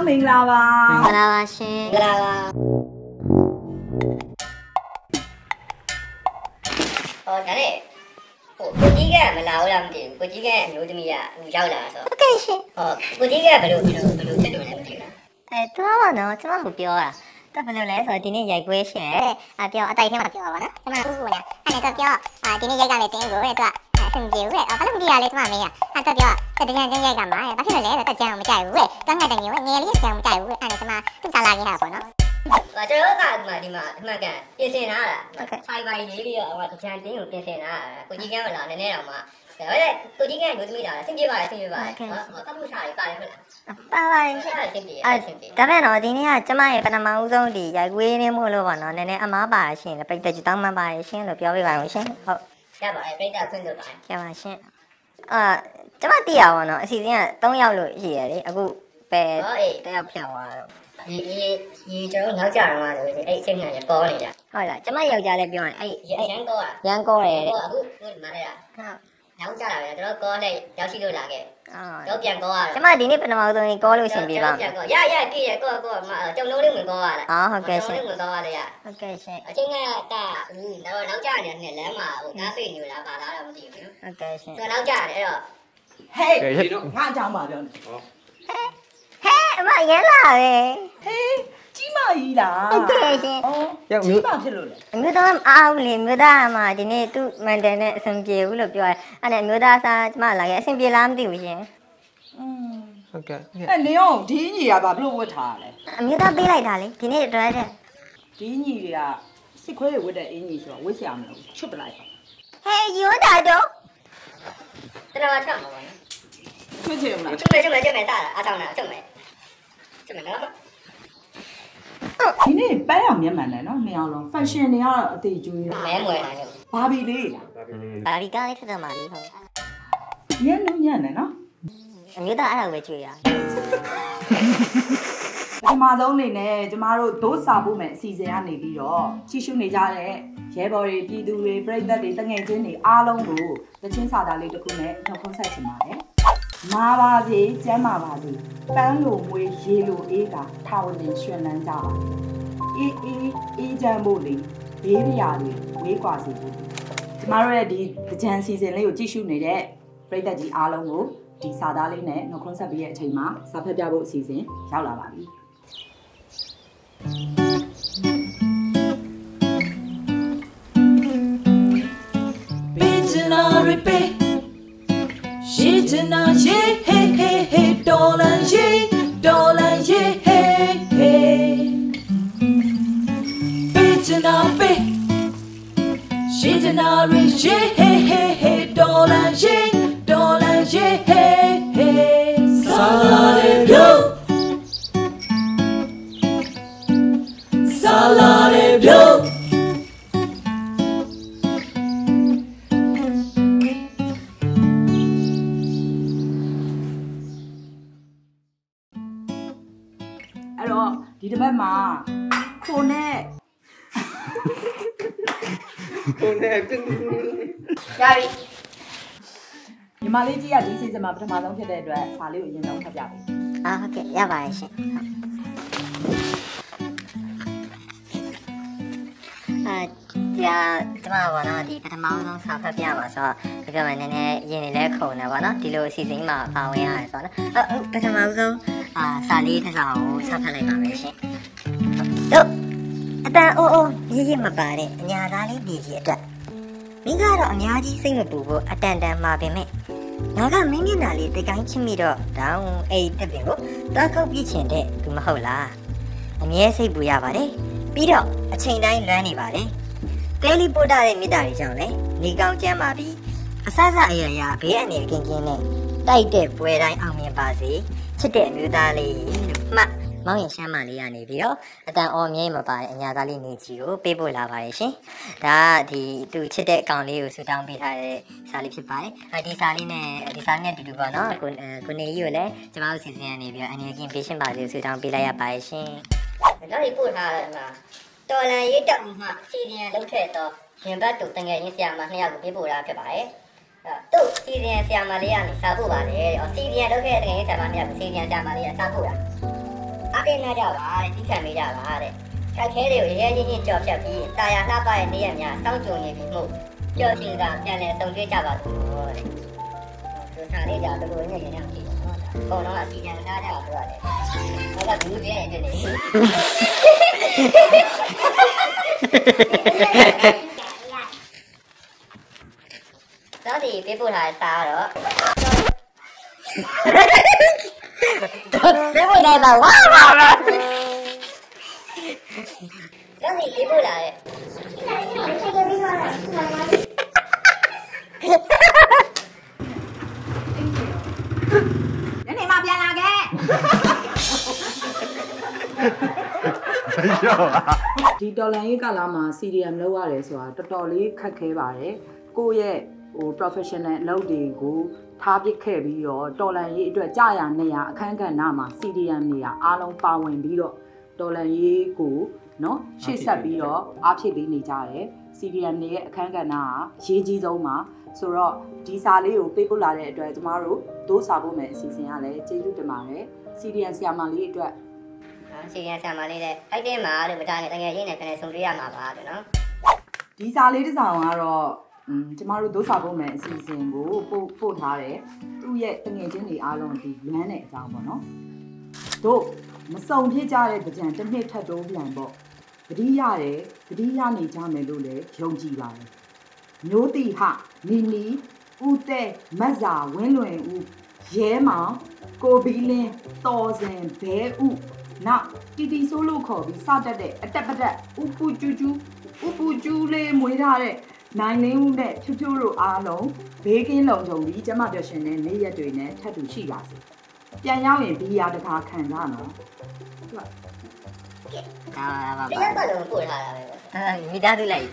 လုံးမင်္ဂလာပါမင်္ဂလာပါရှင်မင်္ဂလာပါဟောဒါနဲ့ဟိုကိုကြီးကမလာဘူးလားမသိဘူးကိုကြီးကအမျိုးသမီးကဟိုရောက်လာဆိုဟုတ်ကဲ့ရှင်ဟောကိုကြီးကဘယ်လိုဘယ်လိုဘယ်လိုတက်လို့လဲမသိဘူးလားအဲသူကနော်ကျွန်မကိုပြောတာတော့ဘယ်လိုလဲဆိုတော့ဒီနေ့ရိုက်ခွဲရှင်အပြောအတိုက်ထဲမှာပြောပါနော်ကျွန်မဥပ္ပဝနာအဲ့ဒါတော့ပြောအာဒီနေ့ရိုက်ကလည်းတင်းကိုတဲ့သူက အဆင်ပြေဘူးတဲ့ဘာလို့မပြေရလဲကျွန်မမေးရအဲ့တော့ပြောတကယ်ချင်းရိုက်ကမှာဘာဖြစ်လို့လဲတက်ကြအောင်မကြိုက်ဘူးတဲ့တန်းငတ်တယ်မျိုးငယ်လေးကြအောင်မကြိုက်ဘူးတဲ့အဲ့ဒါကျွန်မသူ့စာလာကြီးတာပေါ့နော်ဟောကျွန်တော်ကဒီမှာဒီမှာအမှန်ကန်ပြင်ဆင်လာတာဖိုင်ဖိုင်လေးပြီးတော့ဟိုတချန်တင်းကိုပြင်ဆင်လာတာကိုကြီးကမလာနည်းနည်းတော့မှဒါပေမဲ့ကိုကြီးကအမျိုးသမီးလာဆင်ပြေပါလေဆင်ပြေပါလေဟောဟောတမှုစားလေးပါတယ်ဟုတ်လားပါပါရှင်အဲ့ဒါဆင်ပြေအဲ့ဆင်ပြေဒါမဲ့တော့ဒီနေ့ကကျမရဲ့ပထမဦးဆုံးဒီရိုက်ခွေးနေမို့လို့ပေါ့နော်နည်းနည်းအမားပါရှင်လေပိတ်သက်ကြီးတောင်းမှပါရှင်လို့ပြောပြပါဦးရှင်ဟုတ် ရပါတယ်ပြိတ္တာခွင့်လုပ်ပါတယ်ကျပါရှင်အာကျမသိရပါတော့အစီအစဉ်က3ယောက်လို့ရှိရလေအခုပဲဟောအေးတယောက်ဖြတ်သွားတော့ဒီဒီဒီကျွန်တော်နောက်ကြတော့ဆိုရင်အဲ့အချိန်ကလည်းပေါ်နေတာဟုတ်လားကျမယောက်ျားလည်းပြောရင်အဲ့ရရန်ကောတာရန်ကောတယ်တဲ့ဟိုအခုခုဒီမှာလည်းဟုတ် နောက်ကြတာပဲကျွန်တော်ကောနဲ့ရောက်ရှိလို့လာခဲ့အော်တော့ပြန်ကောရကျမဒီနေ့ပထမဦးဆုံးကြီးကောလို့ရှင်ပြပါမယ်ပြန်ကောရရပြည့်ရကောကောမကျုံလုံးလေးဝင်ကောရတာအော်ဟုတ်ကဲ့ရှင်ကျုံလုံးဝင်ကောရလေရဟုတ်ကဲ့ရှင်အချိန်ကတာဦးတော့နောက်ကြနေတယ်လမ်းမှာဟိုကားဖိနေလားပါလားတော့မသိဘူးနော်ဟုတ်ကဲ့ရှင်ကျွန်တော်နောက်ကြတယ်အဲ့တော့ဟေးငါအကြောင်းပါပြောနေဟဲ အမရန်လာပဲဟေးကြီးမကြီးလားဟုတ်ကဲ့ရှင်ဩကြီးမဖြစ်လို့လေအမျိုးသားအားဦးလေမျိုးသားအမဒီနေ့သူ့မန်တန်နဲ့အဆင်ပြေဘူးလို့ပြောတယ်အဲ့ဒါမျိုးသားစားကျမလာခဲ့အဆင်ပြေလားမသိဘူးရှင်อืมဟုတ်ကဲ့အဲ့နေအောင်ဒီညီကဘာလို့ဝတ်ထားရလဲအမျိုးသားပေးလိုက်တာလေဒီနေ့အတွက်တဲ့ဒီညီတွေကစစ်ခွဲတွေဝတ်တဲ့အင်ကြီးဆိုတော့ဝတ်ဆရာမလို့ချွတ်ပလိုက်ပါဟဲ့ယူတာတော့ကျွန်တော်ချက်မှာပါနော်ချွတ်ချင်မလားကျုံမယ်ကျုံမယ်ကျုံမယ်စားတာအားဆောင်တာကျုံမယ် ကျုံမယ်နော်ဒီနေ့ပန်းအောင်မျက်မှန်တယ်နော်နှစ်ယောက်လုံး fashion တွေကတော့အသေးကျွေးတယ်မဲမွယ်တာညို့ဘာဘီလေးလားဘာဒီကားလေးထက်တော့မှလीဟုတ်ညံ့လုံးညံ့တယ်နော်အမျိုးသားအဲ့ဒါကိုပဲကြွေးတာပထမဆုံးအနေနဲ့ကျမတို့ဒိုးစာဖို့မယ်အစီအစဉ်ကနေပြီးတော့ကြည့်ရှုနေကြတဲ့ရဲဘော်တွေပြည်သူတွေပြည်သက်တွေတငယ်ချင်းတွေအားလုံးကိုသချင်းစာသားလေးတစ်ခုနဲ့နှုတ်ခွန်းဆက်ချင်ပါတယ်။ မာပါစေကျမ်းမာပါစေပန်းလိုမွေးရေလိုအေးကထာဝတင်ရှင်လန်းကြပါစေ။အေးအေးအေးချမ်းဖို့လေဘေးပြာတွေဝေးကွာစေဖို့ကျမတို့ရဲ့ဒီကြံစီစဉ်လေးကိုကြည့်ရှုနေတဲ့ပြည်သက်ကြီးအားလုံးကိုဒီစာသားလေးနဲ့နှုတ်ခွန်းဆက်ပြီးတဲ့အချိန်မှာစာဖတ်ပြဖို့အစီအစဉ်ရောက်လာပါပြီ။ 只那耶嘿嘿嘿，哆啦耶，哆啦耶嘿嘿。贝只那贝，西只那瑞耶嘿。 တော့ဒီတစ်ပတ်မှာခိုနဲ့ကိုနဲ့တင်းရပြီညီမလေးကြီးကဒီစီဇန်မှာပထမဆုံးဖြစ်တဲ့အတွက်စာလေးကိုအရင်ဆုံးဖတ်ပြပေးအာဟုတ်ကဲ့ရပါတယ်ရှင်အာကြာကျမဘာနော်ဒီပထမဆုံးစာဖတ်ပြပါဆိုတော့ဒီကမှနည်းနည်းရင်နေလဲခုံနေပါနော်ဒီလိုအစီအစဉ်မှာပါဝင်ရတယ်ဆိုတော့နော်အပထမဆုံး အာစာလေးတစ်စောင်ကိုစာဖတ်လိုက်ပါမယ်ရှင်တို့အတန်အိုးအိုးရေးရေးမပါတဲ့အညာသားလေးပြည်ကြီးအတွက်မိကတော့အများကြီးစိတ်မပူဖို့အတန်တန်မှာပင်မဲ့ငါကမင်းမျက်နှာလေးတကိုင်းချစ်မိတော့တောင်းအိတ်တက်ပင်ကိုတောက်ကုတ်ပြချင်တဲ့သူမဟုတ်လားအမြဲစိတ်ပူရပါတယ်ပြီးတော့အချိန်တိုင်းလွမ်းနေပါတယ်တဲလီပို့တာတဲ့မိသားတွေကြောင့်လေနေကောင်းကျမ်းပါပြီအဆအဆအရာရာဘေးအန္တရာယ်ကင်းကင်းနဲ့တိုက်တဲ့ပွဲတိုင်းအောင်မြင်ပါစေ ချစ်တဲ့အမျိုးသားလေးလို့မှတ်မောင်ရင်ရှမ်းမလေးရနေပြီးတော့အတန်အော်မြဲမပါတဲ့အညာသားလေးနေကြီးကိုပေးပို့လာပါတယ်ရှင်ဒါကဒီသူချစ်တဲ့အကောင်လေးကိုဆူတောင်းပေးထားတဲ့စာလေးဖြစ်ပါတယ်အဲဒီစာလေးနဲ့ဒီစာလေးနဲ့အတူတူပေါ့နော်ကိုအဲကိုနေကြီးကိုလည်းကျမတို့စီစဉ်ရနေပြီးတော့အနေကင်းပေးရှင်းပါစေဆူတောင်းပေးလိုက်ရပါတယ်ရှင်နောက်ဒီပို့ထားတယ်မှာတော်လန်ရေးတက်မှစီရီယံလောက်ထည့်တော့ရင်ဘတ်တူတငယ်ချင်းဆရာမနှစ်ယောက်ကိုပြေးပို့တာဖြစ်ပါတယ် အဲ့တော့သူ့စီရီယံဆရာမလေးကနေစာပို့ပါတယ်ဟောစီရီယံလောက်ခဲ့တဲ့တငယ်ချင်းဆရာမနှစ်ယောက်ကိုစီရီယံဆရာမလေးကစာပို့တာအားတင်းလာကြပါတဲ့တိခံမိကြပါတဲ့ခက်ခဲတွေကိုရဲချင်းချင်းကြော်ဖြတ်ပြီးတာယာလှပရဲ့နေရများစောင့်ကြုံနေပြီမို့ကြော်ရှင်ကပြန်လဲတုံတွေ့ကြပါလို့တဲ့သူစားလေးကြတော့ဘယ်လိုညနေနေကြည့်တော့ဘုံတော့အစီအစဉ်ထားကြပါဆိုရတယ်ဘာကဘူးပြည့်နေတယ် တော့ဒီပေးပို့လာတဲ့စားတော့ဒီဘက်တော့ဝါဝါဝါတော့ဒီပေးပို့လာတဲ့ညနေမှပြန်လာခဲ့ရောဒီတော်လန်ရေးကာလမှာ CDM လုပ်ရတယ်ဆိုတာတော်တော်လေးခက်ခဲပါတယ်ကိုယ့်ရဲ့ ဟို professional အလုပ်တွေကိုထားပစ်ခဲ့ပြီးတော့တော်လန်ရေးအတွက်ကြာရနေရအခန်းကဏ္ဍမှာ CDM နေရအားလုံးပါဝင်ပြီးတော့တော်လန်ရေးကိုနော်ရှေ့ဆက်ပြီးတော့အားဖြစ်ပေးနေကြတယ် CDM နေရဲ့အခန်းကဏ္ဍကအရေးကြီးဆုံးပါဆိုတော့ဒီစာလေးကိုပေးပို့လာတဲ့အတွက်ကျမတို့ဒိုးစာဖို့မယ်အစီအစဉ်ကလည်းကျေးဇူးတင်ပါတယ် CDM ဆရာမလေးအတွက် CDM ဆရာမလေးလည်းအဲ့ဒီမှာလို့မထားနဲ့တကယ်ရင်းနဲ့ပြန်ဆုံတွေ့ရမှာပါလို့နော်ဒီစာလေးတစ်စာကတော့ ကျမတို့ဒုစာပုံမယ်အစီအစဉ်ကိုပို့ပို့ထားတယ်သူ့ရဲ့တငယ်ချင်းတွေအားလုံးဒီလမ်းတဲ့အကြောင်းပေါ့နော်တို့မစုံဖြစ်ကြတဲ့ကြံတစ်နှစ်ထပ်တိုးပြန်ပေါ့ပတိရတယ်ပတိရနေကြမယ်လို့လည်းယုံကြည်ပါတယ်မျိုးတိဟနီနီဦးတဲ့မတ်စာဝင်းလွင်ဦးရဲမောင်ကိုဘီလင်းတော်စင်ဘဲဥနောက်တီတီဆိုးလို့ခေါ်ပြီးစတက်တဲ့အတက်ပတက်ဥပူကျူးကျူးဥပူကျူးလေးမွေးထားတဲ့ နိုင်လင်းဦးနဲ့ဖြူဖြူတို့အားလုံးဘေးကင်းလုံခြုံပြီးကျမပြောရှင်တဲ့နေ့ရက်တွေနဲ့ထပ်တူရှိပါစေပြန်ရောက်ရင်ဘီယာတခါခံကြနော်ဒါပါတပါရက်ပတ်လုံးပို့ထားတာပဲမိသားစုလိုက်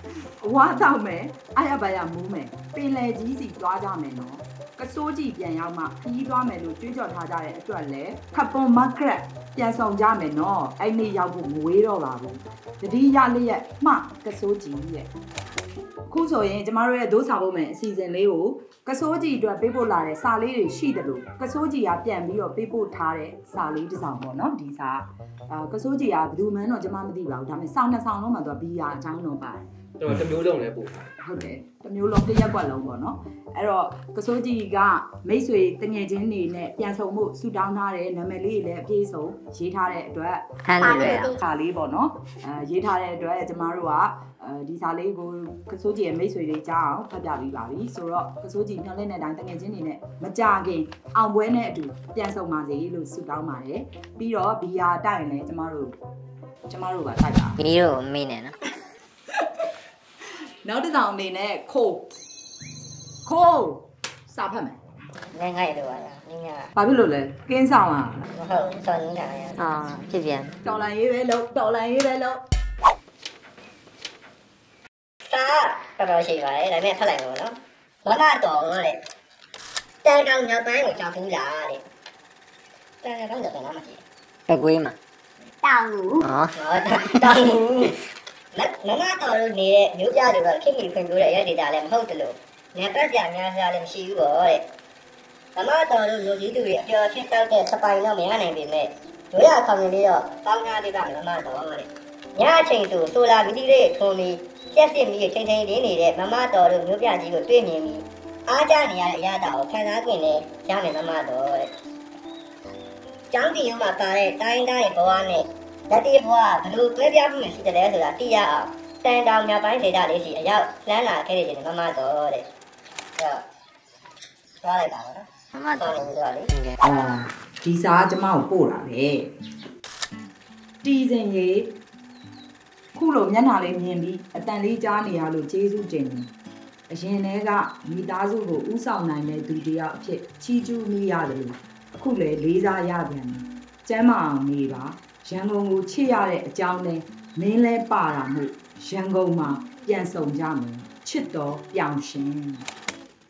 ဝါတော့မယ်အားရပါရမူးမယ်ပင်လေကြီးစီသွားကြမယ်နော်ကစိုးကြီးပြန်ရောက်မှခီးသွားမယ်လို့ကြွေးကြော်ထားကြတဲ့အတွက်လည်းခပ်ပွန်မကရက်ပြန်ဆောင်ကြမယ်နော်အဲ့နေ့ရောက်ဖို့မဝေးတော့ပါဘူးတတိယလေးရက်မှကစိုးကြီးရဲ့ ခုဆိုရင်ကျမတို့ရဲ့ဒိုးဆောင်ဖို့မယ်အစီအစဉ်လေးကိုကစိုးကြီးအတွက်ပေးပို့လာတဲ့စာလေးတွေရှိတယ်လို့ကစိုးကြီးကပြန်ပြီးတော့ပေးပို့ထားတဲ့စာလေးတစ်စောင်ပေါ့နော်ဒီစာအာကစိုးကြီးကဘယ်သူမှန်းတော့ကျမမသိပါဘူးဒါပေမဲ့စောင်းနှစ်ဆောင်လုံးမှာသူကဘီယာအကြောင်းတော့ပါတယ် ကျွန်တော်တစ်မျိုးလုံးလည်းပို့ထားဟုတ်တယ်တစ်မျိုးလုံးတစ်ရက်ကွက်လုံးပေါ့နော်အဲ့တော့ကစိုးကြီးကမိတ်ဆွေတငယ်ချင်းတွေနဲ့ပြန်ဆုံမှုဆူတောင်းထားတဲ့နာမည်လေးတွေလည်းအပြည့်စုံရေးထားတဲ့အတွက်ဟန်လို့ရစာလေးပေါ့နော်အဲရေးထားတဲ့အတွက်ကျမတို့ကအဲဒီစာလေးကိုကစိုးကြီးရဲ့မိတ်ဆွေတွေကြားအောင်ဖတ်ပြပြီးပါပြီဆိုတော့ကစိုးကြီးမျှော်လင့်တဲ့အတိုင်းတငယ်ချင်းတွေနဲ့မကြခင်အောင်ပွဲနဲ့အတူပြန်ဆုံပါစေလို့ဆုတောင်းပါတယ်ပြီးတော့ဘီယာတိုက်ရင်လည်းကျမတို့ကျမတို့ကတိုက်ပါမီးတို့မေးနေနော် နောက်တစ်ဆောင်အနေနဲ့ခိုးခိုးစာဖတ်မယ်ငယ်ငယ်လို့ပါလားနင်းကဘာဖြစ်လို့လဲကင်းဆောင်อ่ะမဟုတ်ဆောင်းနေတာရအာဖြစ်ပြန်တော်လန်ရေးပဲလို့တော်လန်ရေးပဲလို့စားတော်တော်ရှိပါတယ်ဒါပေမဲ့ဖတ်လိုက်တော့နော်မမတော်တဲ့တန်တောင်ညပိုင်းကိုကြောက်ဘူးလားတဲ့တန်တောင်ညပိုင်းလားမကြည့်ပကွေးမှာတောင်ဘူးဟောဟောတောင်ဘူး မမတော်လို့နေတဲ့မျိုးပြတွေကခိခိဖွင့်ပြတဲ့ရဲဒေတာလည်းမဟုတ်တယ်လို့နေပတ်ကြများစားလည်းမရှိဘူးပေါ့တဲ့မမတော်လို့လူကြီးသူတွေအကျော်ဖြစ်တောက်တဲ့စပိုင်တော့မရနိုင်ပေမဲ့တို့ရခေါင်းလေးတော့ပေါင်းထားတဲ့ကမမတော်တဲ့ညအချိန်ဆိုဆိုလာမီတီလေးထုံပြီးကျက်စစ်မီးချိန်ချိန်လေးနေတဲ့မမတော်လို့မျိုးပြကြီးကိုတွေ့မြင်ပြီးအားကြနေရတဲ့အရာတော်ကိုခံစား권နဲ့ရမယ်မမတော်တဲ့ကျောင်းတီရုံးမှာပါတဲ့တိုင်းတိုင်းရဲ့ဘဝနဲ့ လက်တီဘဝဘယ်လိုတွဲပြမှုရှိတယ်လဲဆိုတာသိရအောင်တန်တောင်မြောက်ပိုင်းဒေသလေးစီအရောက်လမ်းလာခဲ့တဲ့ချိန်မမတော်တဲ့အဲ့တော့သွားလိုက်ပါတော့မမတော်တော့လို့ပြောလေငယ်အော်ဒီစာကကျမကိုပို့တာပဲတီးစင်ကြီးခုလိုမျက်နှာလေးမြင်ပြီးအတန်လေးကြားနေရလို့ကျေးဇူးတင်တယ်အရင်တည်းကမိသားစုကိုဥဆောင်နိုင်တဲ့သူတယောက်အဖြစ်ချီးကျူးမိရတယ်လို့အခုလေလေးစားရပြန်တယ်ကျမ်းမအောင်နေပါ ရန်ကုန်ကိုချစ်ရတဲ့အကြောင်းနဲ့မင်းလဲပါတာမို့ရန်ကုန်မှာပြန်ဆောင်ကြမယ်ချစ်တော်ပြောင်ရှင်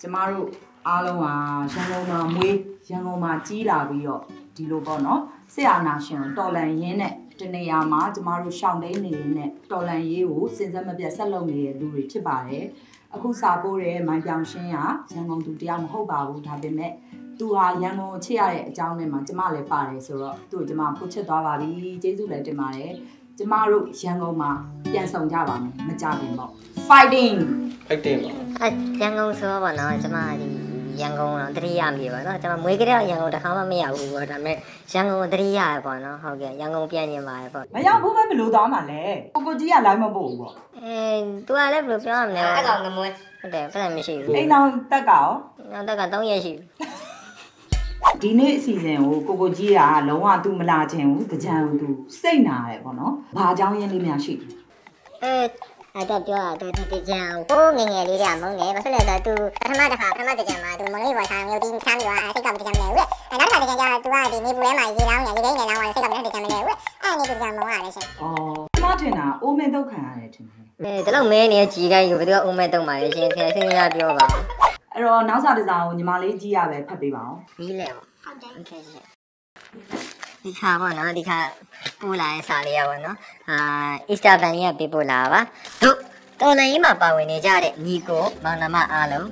ကျမတို့အားလုံးဟာရန်ကုန်မှာမွေးရန်ကုန်မှာကြီးလာပြီးတော့ဒီလိုပေါ့နော်ဆရာနာရှင်ကိုတော်လန်ရင်းနဲ့တနေရာမှာကျမတို့ရှောင်းတိန်နေရင်းနဲ့တော်လန်ရေးကိုစင်စက်မပြတ်ဆက်လုပ်နေတဲ့လူတွေဖြစ်ပါတယ်အခုစာပိုးတဲ့မိုင်းပြောင်ရှင်းကရန်ကုန်သူတရားမဟုတ်ပါဘူးဒါပေမဲ့ သူဟာရန်ကုန်ချစ်ရတဲ့အကြောင်းနဲ့မှာကျမလည်းပါတယ်ဆိုတော့သူ့ကိုကျမပို့ချစ်သွားပါပြီကျေးဇူးလည်းတင်ပါတယ်ကျမတို့ရန်ကုန်မှာပြန်ဆောင်ကြပါမယ်မကြခင်ပေါ့ fighting ဖိုက်တင်ပါအဲရန်ကုန်ဆိုတော့ဗောနော်ကျမဒီရန်ကုန်တော့တတိယမြေပါနော်ကျမမွေးကလေးရန်ကုန်တစ်ခါမှမရဘူးဗောဒါပေမဲ့ရန်ကုန်တတိယရပေါ့နော်ဟုတ်ကဲ့ရန်ကုန်ပြန်နေပါတယ်ဗောမရောက်ဘူးပဲဘယ်လိုသွားမှာလဲကိုကိုကြီးကလိုင်းမပို့ဘူးပေါ့အဲ तू ကလည်းဘယ်လိုပြောရမလဲအဲ့ကောင်ငမွေးဟုတ်တယ်ပတ်သက်မရှိဘူးအိမ်အောင်တက်ကရောနောက်တက်က3ရက်ရှိပြီ ဒီနေ့အစီအစဉ်ကိုကိုကိုကြီးကလုံးဝသူမလာခြင်းဘူးကြံသူစိတ်နာတယ်ပေါ့နော်။ဘာအကြောင်းရင်းလေးများရှိလဲ အဲအဲ့တော့ပြောတာ तू ဒီကြံဟိုးငငယ်လေးကမုန်းတယ်ဘာဖြစ်လဲဆိုတော့ तू ပထမတစ်ခါပထမတစ်ကြံမှာ तू မလေးပေါ်ဆောင်ရုပ်ဒီချမ်းပြီးတော့စိတ်ကမကြံမလဲဘူးအဲနောက်တစ်ခါတစ်ကြံကျတော့ तू ကဒီနေပူထဲမှာရေလောင်းနေလေကိန်းနေလောင်းနေစိတ်ကမကြံမလဲဘူးအဲ့နေ तू ကြံမုန်းရတယ်ရှင် ။အော်ကျမထင်တာအိုးမင်းဒုက္ခံရတယ်ထင်တယ် အဲဒါတော့မဲနေကြီးကိုင်းကိုဘယ်သူကအုံးမဲ့တုံးပါလေရှင်ဆရာစဉ်းစားပြောပါ ။ အဲ့တော့နောက်စားတစ်စားကိုညီမလေးကြီးရပဲဖတ်ပေးပါအောင် ဒီလေဟုတ်တယ်โอเคရှင်ဒီခါပေါ့နော်ဒီခါပို့လာတဲ့စာလေးရပါတော့အာအစ်စတာဘန်ကြီးကပေးပို့လာပါတို့တော်လိုင်းကြီးမှာပါဝင်နေကြတဲ့ညီကိုမောင်နှမအားလုံး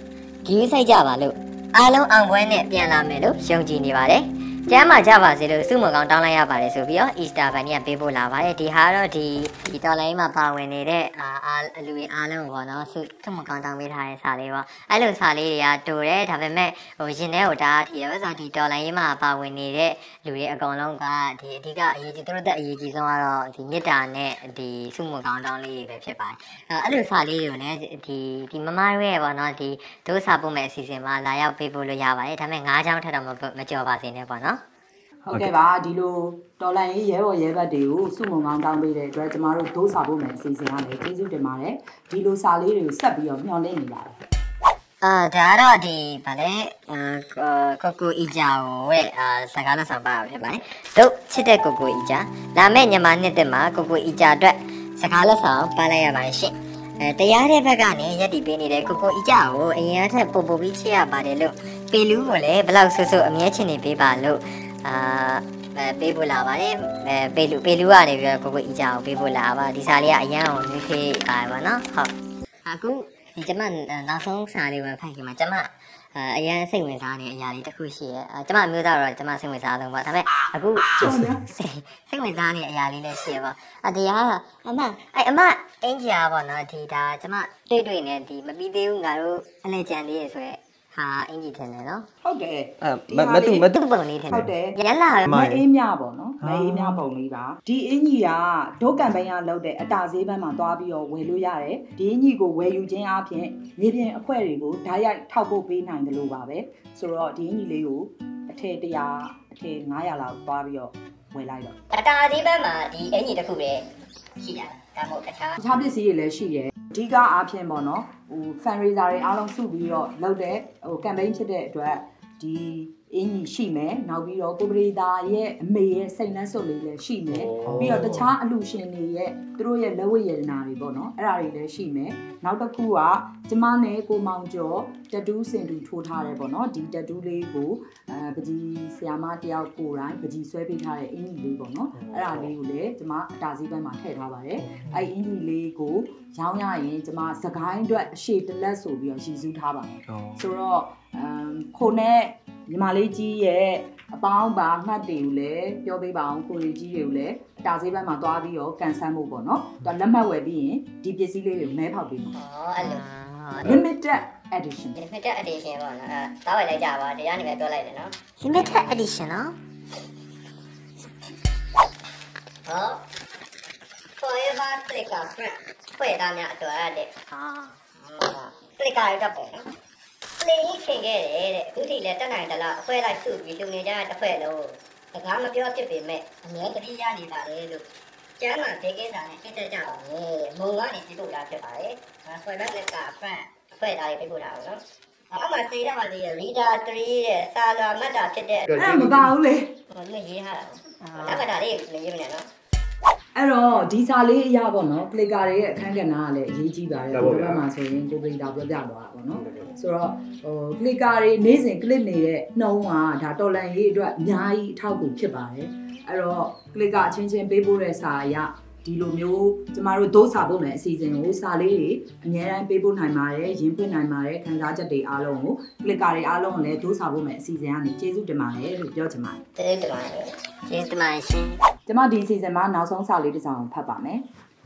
ဂီးဆိုင်ကြပါလို့အားလုံးအောင်ပွဲနဲ့ပြန်လာမယ်လို့ယုံကြည်နေပါတယ် ကျမ်းမာကြပါစေလို့စုမကောင်တောင်းလိုက်ရပါတယ်ဆိုပြီးတော့ Easter Bunny ကပေးပို့လာပါတယ်ဒီဟာတော့ဒီဒီတော်လိုင်းမှာပါဝင်နေတဲ့အာအာအလူတွေအားလုံးပေါ့နော်စုစုမကောင်တောင်းပေးထားတဲ့စာလေးပေါ့အဲ့လိုစာလေးတွေကတူတယ်ဒါပေမဲ့ဟိုရင်ထဲကိုဒါထီတယ်ပဲဆိုတော့ဒီတော်လိုင်းမှာပါဝင်နေတဲ့လူတွေအကောင်လုံးကဒီအဓိကအရေးကြီးသူတို့တက်အရေးကြီးဆုံးကတော့ဒီမေတ္တာနဲ့ဒီစုမကောင်တောင်းလေးတွေပဲဖြစ်ပါတယ်အဲ့လိုစာလေးတွေကိုလည်းဒီဒီမမတို့ရဲ့ပေါ့နော်ဒီဒုစာပို့မဲ့အစီအစဉ်မှာလာရောက်ပေးပို့လို့ရပါတယ်ဒါပေမဲ့၅ချောင်းထက်တော့မကြော်ပါစေနဲ့ပေါ့နော်။ ဟုတ်ကဲ့ပါဒီလိုတော်လိုင်းရေးရဲဘော်ရဲဘက်တွေကိုစုမုံကောင်းတောင်းပေးတဲ့အတွက်ကျမတို့ဒိုးစာဖို့မယ်အစီအစဉ်ကလည်းကျေးဇူးတင်ပါတယ်။ဒီလိုစာလေးတွေကိုဆက်ပြီးတော့မျှော်လင့်နေပါတယ်အာဒါကတော့ဒီဗာလဲအာကိုကိုအီဂျာကိုရဲ့အာစကားနဲ့ဆောင်ပါဖြစ်ပါတယ်။တို့ချစ်တဲ့ကိုကိုအီဂျာလာမယ့်ညမနှစ်သက်မှာကိုကိုအီဂျာအတွက်စကားလက်ဆောင်ပါလိုက်ရပါတယ်ရှင်။အဲတရားတဲ့ဘက်ကနေရက်တီပေးနေတဲ့ကိုကိုအီဂျာကိုအရင်အထက်ပို့ပို့ပြီးချစ်ရပါတယ်လို့ပေလူးကိုလည်းဘလောက်ဆူဆူအမြဲချစ်နေပေးပါလို့ အာအဲပေးဖို့လာပါတယ်အဲပေလူပေလူကနေပြီးတော့ကိုကိုအီဂျာကိုပေးဖို့လာပါဒီစားလေးကအရန်အောင်နွေးခေးပါပါနော်ဟုတ်အခုဒီကျမနောက်ဆုံးစားလေးပဲဖိုက်ခင်မှာကျမအဲအရန်စိတ်ဝင်စားနေတဲ့အရာလေးတစ်ခုရှိရဲအဲကျမအမျိုးသားတော့ကျမစိတ်ဝင်စားဆုံးပေါ့ဒါပေမဲ့အခုစိတ်ဝင်စားနေတဲ့အရာလေးလည်းရှိရပါအတရားကအမအဲအမအင်ဂျီယာပေါ့နော်ဒီဒါကျမတွေ့တွေ့နေဒီမပြီးသေးဘူးငါတို့အလဲကြံသေးရဆိုရဲ ဟာအင်ဂျီထင်တယ်နော်။ဟုတ်တယ်အဲမမတူမတူသူ့ပုံလေးထင်ဟုတ်တယ်ရလာမအေးမြပေါ့နော်မအေးမြပုံလေးပါဒီအင်ကြီးကဒုတ်ကံပိုင်းကလောက်တဲ့အတာဈေးဘန်းမှာသွားပြီးတော့ဝယ်လို့ရတယ်ဒီအင်ကြီးကိုဝယ်ယူခြင်းအပြင်မြေပြင်အခွဲတွေကိုဓာတ်ရိုက်ထောက်ဖို့ပေးနိုင်တယ်လို့ပါပဲဆိုတော့ဒီအင်ကြီးလေးကိုအထည်100အထည်900လောက်သွားပြီးတော့ဝယ်လိုက်တော့အတာဒီဘက်မှာဒီအင်ကြီးတစ်ခုပဲရှိတာဒါမှမဟုတ်တခြားတခြားပစ္စည်းတွေလည်းရှိတယ်အ ဓိကအားဖြင့်ပေါ့နော်ဟို fundraiser တွေအားလုံးစုပြီးတော့လုပ်တဲ့ဟို campaign ဖြစ်တဲ့အတွက်ဒီ အင်ကြီးရှိမယ်နောက်ပြီးတော့ကိုပရိသာရဲ့အမေရဲ့စိတ်နှက်စွပ်လေးလည်းရှိမယ်ပြီးတော့တခြားအလူရှင်တွေရဲ့သူတို့ရဲ့လက်ဝတ်ရတနာတွေပေါ့နော်အဲ့ဒါတွေလည်းရှိမယ်နောက်တစ်ခုကကျမနဲ့ကိုမောင်ကျော်တတူးစင်တူထိုးထားတယ်ပေါ့နော်ဒီတတူးလေးကိုအဲပကြီးဆရာမတယောက်ကိုယ်တိုင်ပကြီးဆွဲပေးထားတဲ့အင်ကြီးလေးပေါ့နော်အဲ့ဒါလေးကိုလည်းကျမအတားစီးပိုင်းမှာထည့်ထားပါတယ်အဲ့အင်ကြီးလေးကိုရောင်းရရင်ကျမစကိုင်းအတွက်အရှိတလက်ဆိုပြီးတော့ရည်စူးထားပါတယ်ဆိုတော့အမ်ခိုနဲ့ ညီမလေးကြီးရဲ့အပေါင်းပါမှတ်တွေကိုလည်းပြောပေးပါအောင်ကိုရီကြီးတွေကိုလည်းအတာဈေးဘက်မှာသွားပြီးတော့ကန်ဆန်းဖို့ပေါ့နော်။သူကလက်မှတ်ဝယ်ပြီးရင်ဒီပစ္စည်းလေးတွေကိုမဲဖောက်ပေးမှာဟောအဲ့လို limited edition limited edition ပေါ့နော်အဲတားဝယ်လိုက်ကြပါတရားနေပဲပြောလိုက်တယ်နော် limited edition နော်ဟော forever flicker friend ဖွဲ့သားများအတွက်တဲ့ဟာ flicker ရတော့ပေါ့နော်ပ လင်းကြီးခင်ခဲ့တယ်တဲ့အခုထိလည်းတက်နိုင်တယ်လားအဖွဲလိုက်စုပြီးလူနေကြတဲ့တစ်ဖွဲ့လုံးစကားမပြောဖြစ်ပေမဲ့အများတတိယနေပါလေလို့ကျမ်းမှာဒေကိစ္စနဲ့ရှင်းတတ်ကြပါမယ်မုံကနေပြပို့တာဖြစ်ပါတယ်အဲ forever flicker friend အဖွဲ့သားတွေပြပို့တာပေါ့နော်အောက်မှာစေးရပါသေးတယ် reader 3တဲ့စာလွာမှတ်တာဖြစ်တဲ့အဲ့ဒါမပါဘူးလေဟိုလူရေးထားတာတက္ကတာလေးမရေးမနဲ့နော် အဲ့တော့ဒီစာလေးအရာပေါ့နော် clicker တွေရဲ့အခန်းကဏ္ဍကလည်းအရေးကြီးပါတယ်ဒီဘက်မှာဆိုရင်ကိုပရိဒါပြောပြသွားတာပေါ့နော်ဆိုတော့ဟို clicker တွေနေ့စဉ် click နေတဲ့နှုံးကဒါတော်လန်ရေးအတွက်အများကြီးအထောက်အကူဖြစ်ပါတယ်အဲ့တော့ clicker အချင်းချင်းပေးပို့တဲ့စာအရ ဒီလိုမျိုးကျမတို့ဒုစာဖို့မယ်အစီအစဉ်ကိုစာလေးတွေအများအားပေးဖို့နိုင်ပါတယ်ရင်းပွင့်နိုင်ပါတယ်ခံစားချက်တွေအားလုံးကိုကလစ်ကာတွေအားလုံးကိုလည်းဒုစာဖို့မယ်အစီအစဉ်ကနေကျေးဇူးတင်ပါတယ်လို့ပြောချင်ပါတယ် ကျေးဇူးတင်ပါတယ် ကျေးဇူးတင်ပါတယ်ရှင် ကျမဒီအစီအစဉ်မှာနောက်ဆုံးစာလေးတစ်စောင်ဖတ်ပါမယ်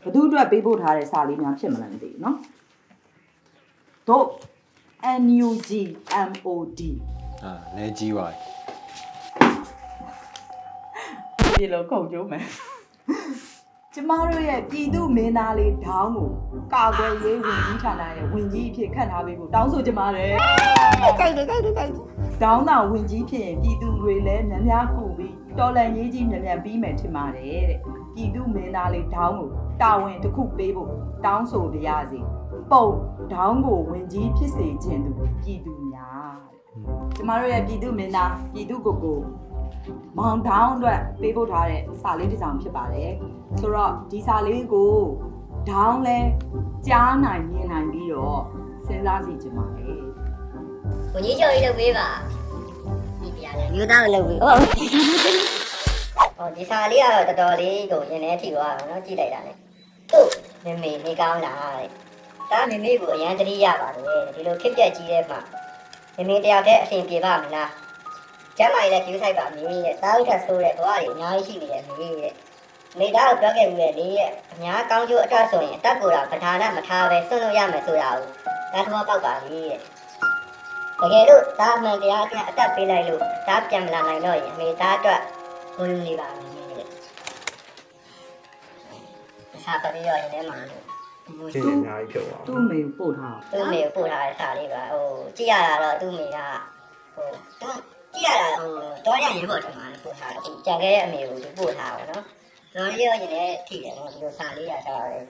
ဘသူအတွက်ပေးပို့ထားတဲ့စာလေးများဖြစ်မလားမသိဘူးเนาะတို့ NUG MOD အာလဲကြီးပါ ပြေလို့ခုန်ကျုံးမယ် ကျမတို့ရဲ့ပြည်သူမင်းသားလေးဒေါင်းကိုကာကွယ်ရေးဝန်ကြီးဌာနရဲ့ဝန်ကြီးအဖြစ်ခန့်ထားပေးဖို့တောင်းဆိုချင်ပါတယ်ကြိုက်တယ်ကြိုက်တယ်ကြိုက်တယ်ဒေါင်းသာဝင်ကြီးဖြစ်ရင်ပြည်သူတွေလည်းများများကူပြီးတော်လန်ရေးကြီးမြန်မြန်ပြီးမယ်ထင်ပါတယ်တဲ့ပြည်သူမင်းသားလေးဒေါင်းကိုတာဝန်တစ်ခုပေးဖို့တောင်းဆိုကြရစီပုံဒေါင်းကိုဝင်ကြီးဖြစ်စေခြင်းသူပြည်သူများတဲ့ကျမတို့ရဲ့ပြည်သူမင်းသားပြည်သူကိုကို မောင်ဒေါင်းအတွက်ပေးဖို့ထားတဲ့စာလေးတစ်စောင်ဖြစ်ပါတယ်ဆိုတော့ဒီစာလေးကိုဒေါင်းလဲကြားနိုင်မြင်နိုင်ပြီးတော့စဉ်းစားစီချင်ပါတယ် ကိုကြီးကျော်ကြီးလုပ်ပေးပါဒီတရားလဲ ယူသားလုပ်ပြီးဟုတ် ဟောဒီစာလေးကတော့တော်တော်လေးကိုရင်ထဲထိသွားတာเนาะကြည့်လိုက်တာလေသူ့မေမေနေကောင်းလားတဲ့ဒါမေမေကိုအရန်တတိရပါတယ်ဒီလိုခက်ပြက်ကြီးတဲ့မှာမေမေတယောက်တည်းအဆင်ပြေပါမလား ကျမ်းမာရေးလည်းကျူးဆိုင်ပါမင်းရဲ့တားဥထဆိုးတဲ့ဘဝတွေအများကြီးရှိနေတယ်မင်းရဲ့မိသားကိုပြောခဲ့ပြီးတဲ့လေးရဲ့အများကောင်းကျိုးအတွက်ဆိုရင်အတက်ကိုယ်တော်ပဌာနမထားပဲဆွလို့ရမယ်ဆိုတာကိုဒါတော့ပေါက်ပါလေတဲ့တကယ်လို့ဒါအမှန်တရားအတွက်အသက်ပေးလိုက်လို့ဒါပြန်မလာနိုင်တော့ရင်အမေဒါအတွက်ကိုယ်နေပါမယ်တဲ့။စာပရိယောရင်ထဲမှာလို့ကျေးဇူးအများကြီးဖြစ်သွားသူ့အမေကိုပို့ထားအောင်သူ့အမေကိုပို့ထားတဲ့စာလေးပါဟိုကြည့်ရတာတော့သူ့အမေကဟိုသူ ကြည့်ရတာဟိုတော့ရရင်ပို့တယ်မှာပို့ထားတယ်ကြံခဲ့တဲ့အမေကိုသူပို့ထားပါတော့။တော်လေးရောရင်လည်းထိတယ်နော်ဒီလိုစာလေးရတော့တယ်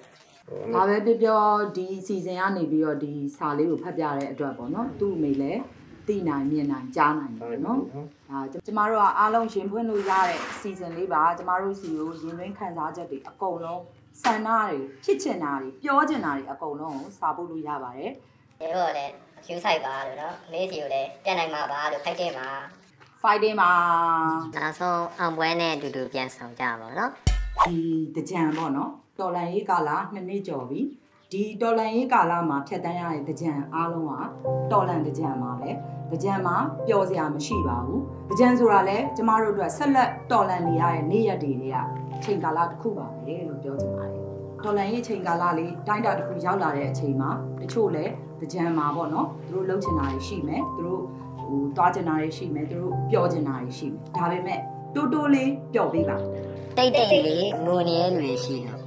။ဘာပဲပြောပြောဒီစီဇန်ကနေပြီးတော့ဒီစာလေးကိုဖတ်ပြတဲ့အတွက်ပေါ့နော်။သူ့အမေလည်းသိနိုင်မြင်နိုင်ကြားနိုင်တယ်နော်။ဒါကျမတို့ကအားလုံးရင်ဖွင့်လို့ရတဲ့စီဇန်လေးပါကျမတို့စီကိုရင်သွင်းခံစားချက်တွေအကုန်လုံးဆန္ဒတွေဖြစ်ချင်တာတွေပြောချင်တာတွေအကုန်လုံးကိုစာပို့လို့ရပါတယ်။ဒီတော့လည်း အကျူးဆိုင်ပါလို့နော်။အမေစီကိုလည်းပြန်နိုင်မှာပါလို့ခိုက်တယ်မှာ။ Friday မှာနောက်ဆုံးအောင်ပွဲနဲ့အတူတူပြန်ဆောင်ကြပါတော့ဒီတကြံပေါ့နော်။တော်လန်ရေးကာလနှစ်နှစ်ကျော်ပြီ။ဒီတော်လန်ရေးကာလမှာဖြတ်တန်းရတဲ့တကြံအားလုံးကတော်လန်တကြံမှာပဲ။တကြံမှာပျော်စရာမရှိပါဘူး။တကြံဆိုတာလည်းကျမတို့အတွက်ဆက်လက်တော်လန်နေရတဲ့နေ့ရက်တွေတွေကချိန်ကာလတစ်ခုပါပဲလို့ပြောချင်ပါတယ်။ တော်လန်ရေးချိန်ကာလလေးတိုင်းတာတစ်ခုရောက်လာတဲ့အချိန်မှာတချို့လည်းတကြံမှာပေါ့နော်။သူတို့လှုပ်ချင်တာတွေရှိမယ်။သူတို့ဟိုသွားချင်တာတွေရှိမယ်။သူတို့ပျော်ချင်တာတွေရှိမယ်။ဒါပေမဲ့တိုးတိုးလေးပျော်ပေးပါတိတ်တိတ်လေးငိုနေတဲ့လူတွေရှိတော့